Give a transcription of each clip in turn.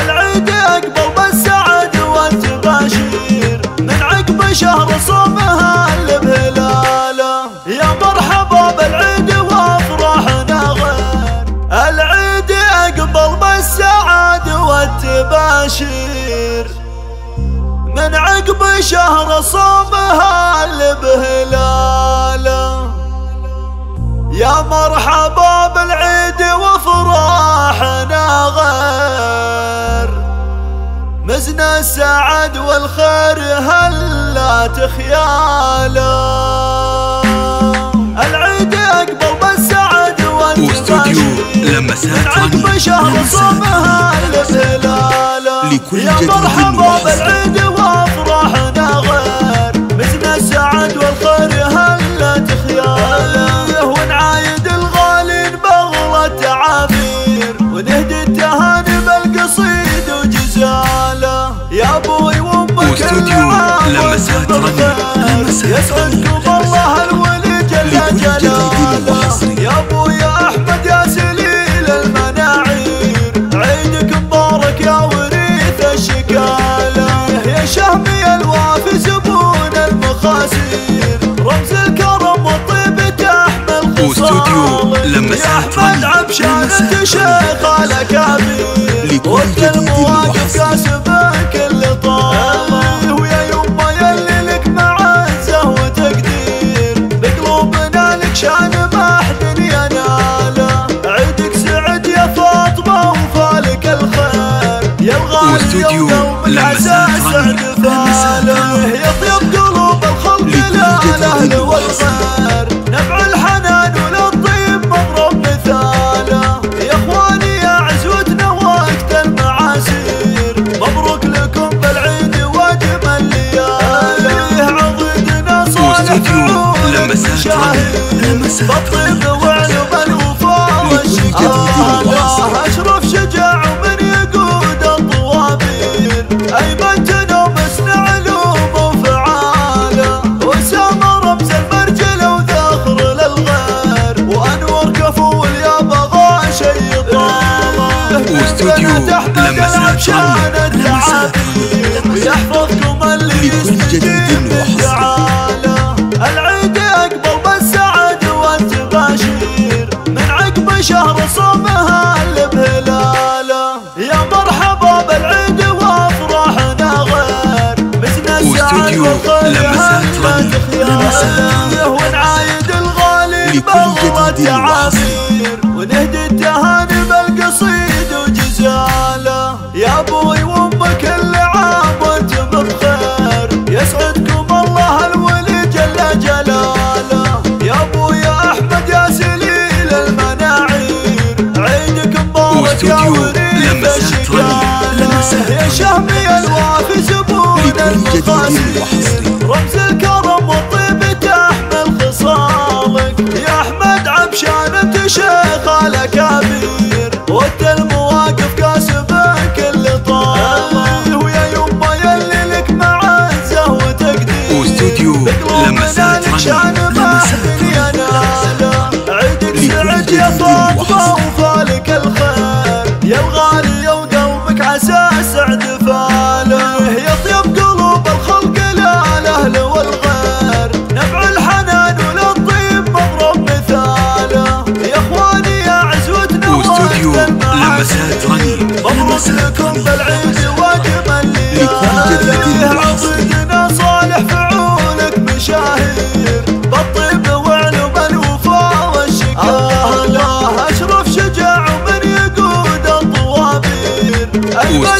العيد اقبل بالسعد والتباشير من عقب شهر صومها اللي بهلاله يا مرحبا بالعيد وافراحنا غير. العيد اقبل بالسعد والتباشير من عقب شهر صومها اللي بهلاله يا مرحبا مزنا السعد والخير هلا تخياله العيد اقبل بالسعد وأستوديو لمسات عقب رنين شهر صومها الهلاله لكل يا مرحبا. بالعيد وأفراحنا غير. مزنا السعد والخير هلا تخياله ونعايد الغالين بغلة عبير ونهدي التهاني بالقصيد وجزاله واستوديو لمسات. بالخير. لمسات. يسعدكم الله الولي جل جلاله. يا ابويا احمد يا سليل المناعير عيدك مبارك يا وريث الشكاله يا شهمي الوافي زبون المخاسير رمز الكرم والطيب تحمل يا احمد. عبشان انت شيخ على كبير يوم لمسات. سعد لمسات فاله رنين. يا طيب قلوب الخلق وحصري. والخير نبع الحنان وللطيب مضرب مثاله يا إخواني يا عزوتنا وقت المعاسير مبروك لكم بالعيد واجمل لياله عضدنا صالح. رنين. لمسات بالطيب وعلم الوفاء لكل طاله واستوديو لمسات رنين. لمسات رنين. يحفظكم اللي يستجيب. بالدعاله العيد اقبل بالسعد والتباشير من عقب شهر صومها اللي بهلاله يا مرحبا بالعيد وأفراحنا غير مزنا السعد والخير تخياله رنين. ونعايد الغالي جديد عبير ونهدي التهاني وحصري. رمز الكرم والطيب تحمل خصالك يا أحمد عبشان أنت شيخ على كبير وانت المواقف كاسبك اللي طال ويا يما يلي لك معزه وتقدير واستوديو بقلوبنا لمسات لك رنين. شان ما لمسات حد رنين. يناله عيدك سعد يا فاطمه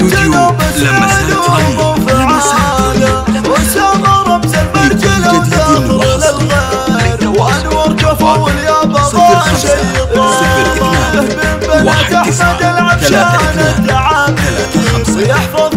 واستوديو لمسات رنين. لمسات. وسام رمز وذخر وحصري. للغير وانور كفو يا بابا اثنان. من بنات ثلاثة العبشان خمسة. ويحفظ